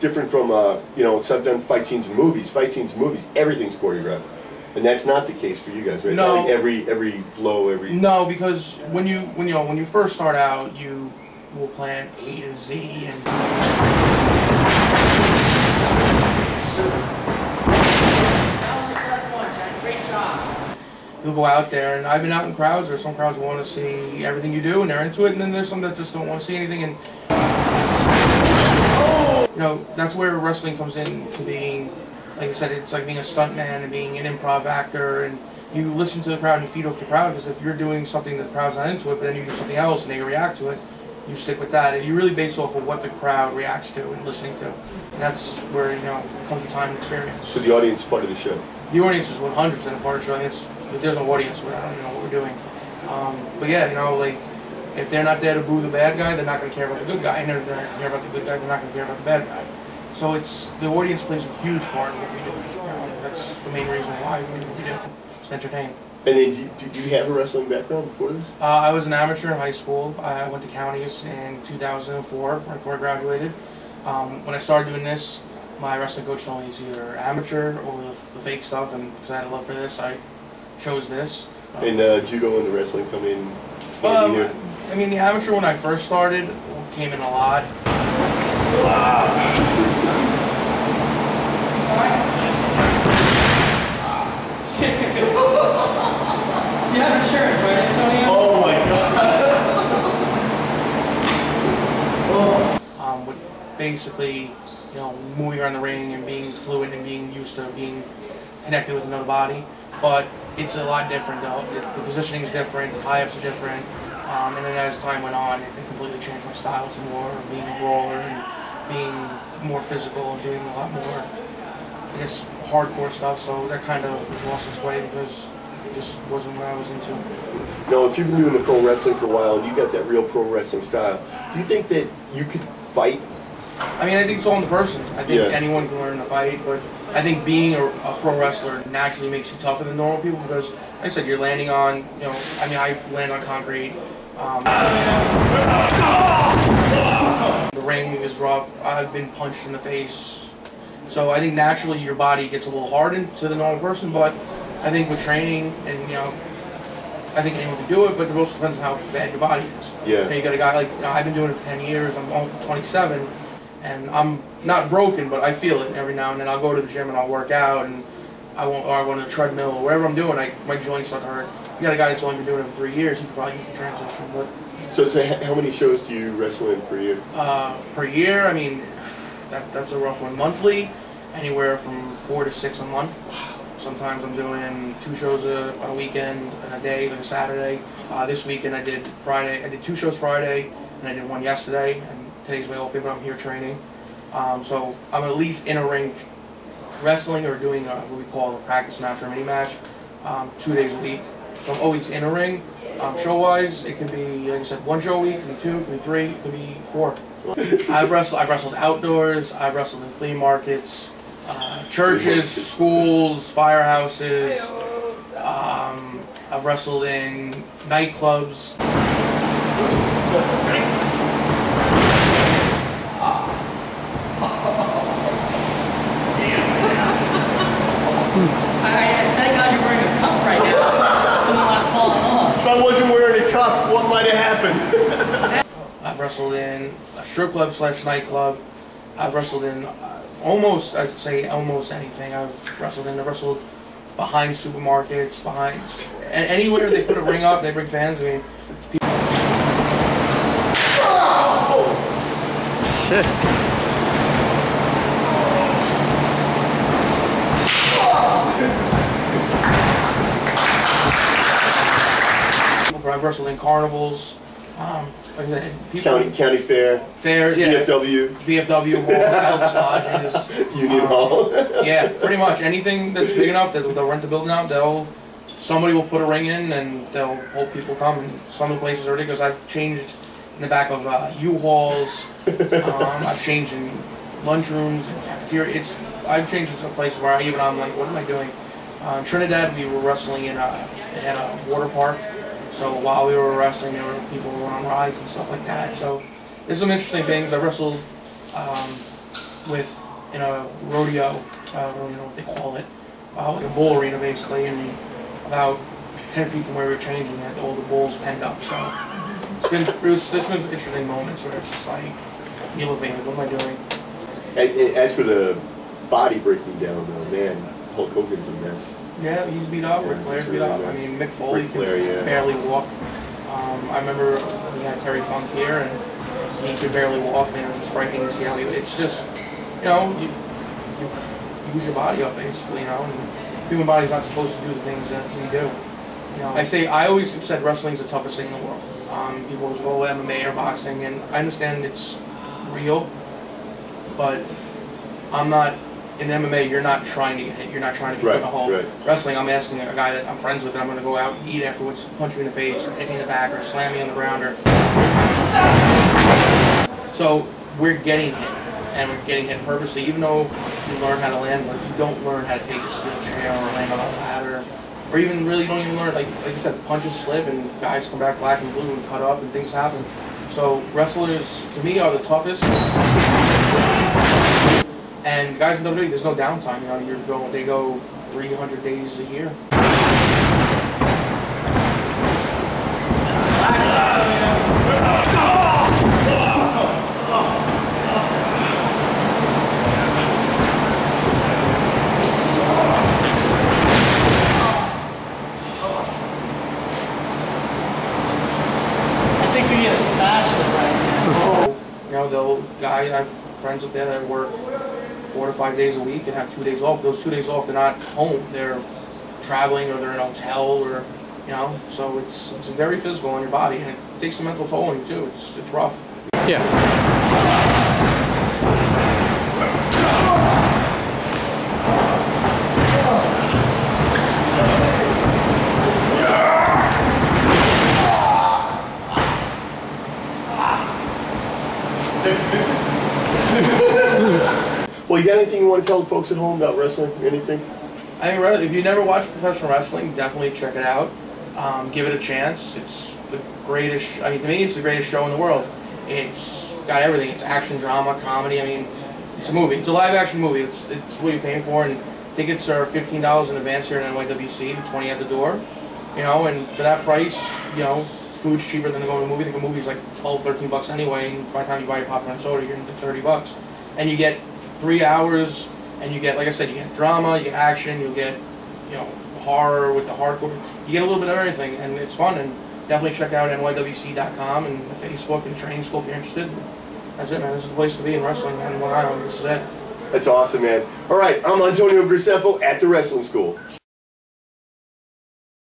different from uh, you know, because I've done fight scenes in movies. Fight scenes in movies, everything's choreographed, and that's not the case for you guys, right? No. like every every blow, every. No, because when you when you know when you first start out, you will plan A to Z and you'll go out there. And I've been out in crowds, or some crowds want to see everything you do and they're into it, and then there's some that just don't want to see anything. And know that's where wrestling comes in to being, like I said, it's like being a stuntman and being an improv actor and. You listen to the crowd and you feed off the crowd because if you're doing something that the crowd's not into it, but then you do something else and they react to it, you stick with that. And you really base off of what the crowd reacts to and listening to. And that's where, you know, comes the time and experience. So the audience is part of the show. The audience is 100% a part of the show. I it's, if there's no audience, I don't even know what we're doing. Um, but yeah, you know, like, if they're not there to boo the bad guy, they're not going to care about the good guy. And if they're not going to care about the good guy, they're not going to care about the bad guy. So it's, the audience plays a huge part in what we do. You that's the main reason why we do what we do. It's entertaining. And then, do you have a wrestling background before this? Uh, I was an amateur in high school. I went to counties in 2004 right before I graduated. Um, when I started doing this, my wrestling coach told me it's either amateur or the, the fake stuff, and because I had a love for this, I chose this. Um, And uh, judo and the wrestling come in. um? I mean, the amateur when I first started came in a lot. You have insurance, right, Antonio? Oh my god! um, with basically, you know, moving around the ring and being fluent and being used to being connected with another body. But it's a lot different. The, the positioning is different. The tie-ups are different. Um, and then as time went on, it completely changed my style to more of being rawer and being more physical and doing a lot more, I guess, hardcore stuff. So that kind of lost its way because it just wasn't what I was into. Now, if you've been doing the pro wrestling for a while and you got that real pro wrestling style, do you think that you could fight? I mean, I think it's all in the person. I think Yeah. anyone can learn to fight, but I think being a, a pro wrestler naturally makes you tougher than normal people because, like I said, you're landing on, you know, I mean, I land on concrete. Um, the ring is rough. I've been punched in the face. So I think naturally your body gets a little hardened to the normal person, but I think with training and, you know, I think anyone can do it, but it also depends on how bad your body is. Yeah. You, know, you got a guy like you know, I've been doing it for ten years. I'm only 27, and I'm not broken, but I feel it every now and then. I'll go to the gym and I'll work out, and I won't, or I go on the treadmill or whatever I'm doing. I my joints don't hurt. You got a guy that's only been doing it for three years. He probably the transition, but So, so how many shows do you wrestle in per year? uh, per year, I mean, that that's a rough one. Monthly, anywhere from four to six a month. Sometimes I'm doing two shows a, on a weekend and a day, like a Saturday. Uh, this weekend I did Friday. I did two shows Friday, and I did one yesterday. And today's my off day, but I'm here training. Um, so I'm at least in a ring wrestling or doing a, what we call a practice match or a mini match um, two days a week. I'm always in a ring. Um, show wise, it could be like I said, one show a week, could be two, it could be three, it could be four. I've wrestled. I've wrestled outdoors. I've wrestled in flea markets, uh, churches, schools, firehouses. Um, I've wrestled in nightclubs. I, I, thank God you're wearing a cup right now. so Someone might have fallen off. If I wasn't wearing a cup, what might have happened? I've wrestled in a strip club slash nightclub. I've wrestled in uh, almost, I'd say almost anything. I've wrestled in. I've wrestled behind supermarkets, behind a- anywhere they put a ring up. They bring fans. I mean, people. I've wrestled in carnivals. Um, people, County County Fair, fair, yeah, VFW, VFW hall, Lodges. Union um, Hall. Yeah, pretty much anything that's big enough that they'll rent the building out. They'll somebody will put a ring in and they'll hope people come. And some of the places are because I've changed in the back of uh, U-Hauls. um, I've changed in lunchrooms, cafeteria. It's I've changed in some places where I, even I'm like, what am I doing? Uh, in Trinidad, we were wrestling in a had a water park. So while we were wrestling, there were people who were on rides and stuff like that. So there's some interesting things. I wrestled um, with in a rodeo. Uh, I don't even know what they call it. Uh, like a bull arena basically, and the, about ten feet from where we were changing it, all the bulls penned up. So it's been it was, there's been interesting moments where it's just like you look me what am I doing? As for the body breaking down, though, man, Hulk Hogan's a mess. Yeah, he's beat up. Ric Flair's beat up. I mean, Mick Foley Ric Flair, can yeah. barely walk. Um, I remember we had Terry Funk here, and he could barely walk, and it was just frightening to see how he. It's just, you know, you, you use your body up basically, you know, and human body's not supposed to do the things that we do. You know, I say I always said wrestling's the toughest thing in the world. Um, people always go oh, MMA or boxing, and I understand it's real, but I'm not in MMA. You're not trying to get hit. You're not trying to be put in a Right, hole. right. Wrestling, I'm asking a guy that I'm friends with, and I'm going to go out and eat afterwards, punch me in the face, or hit me in the back, or slam me on the ground, or. So we're getting hit, and we're getting hit purposely. Even though you learn how to land, like you don't learn how to take a steel chair or land on a ladder, or even really don't even learn. Like like you said, punches slip, and guys come back black and blue and cut up, and things happen. So wrestlers, to me, are the toughest. And guys in WWE, there's no downtime. You know, you're going. They go 300 days a year. I think we need a spatula right now. You know, they'll guy I have friends up there that work four to five days a week and have two days off. Those two days off, they're not home. They're traveling or they're in a hotel or you know. So it's it's very physical on your body and it takes a mental toll on you too. It's it's rough. Yeah. Anything you want to tell the folks at home about wrestling? Anything? I mean, if you never watched professional wrestling, definitely check it out. Um, give it a chance. It's the greatest. I mean, to me, it's the greatest show in the world. It's got everything. It's action, drama, comedy. I mean, it's a movie. It's a live action movie. It's, it's what you're paying for, and tickets are fifteen dollars in advance here at NYWC, twenty at the door. You know, and for that price, you know, food's cheaper than to go to a movie. I think a movie's like 12, 13 bucks anyway, and by the time you buy your popcorn and soda, you're into thirty bucks, and you get three hours, and you get, like I said, you get drama, you get action, you get, you know, horror with the hardcore. You get a little bit of everything, and it's fun. And definitely check out nywc.com and the Facebook and training school if you're interested. That's it, man. This is the place to be in wrestling, man. Long Island. This is it. That's awesome, man. All right, I'm Antonio Graceffo at the Wrestling School.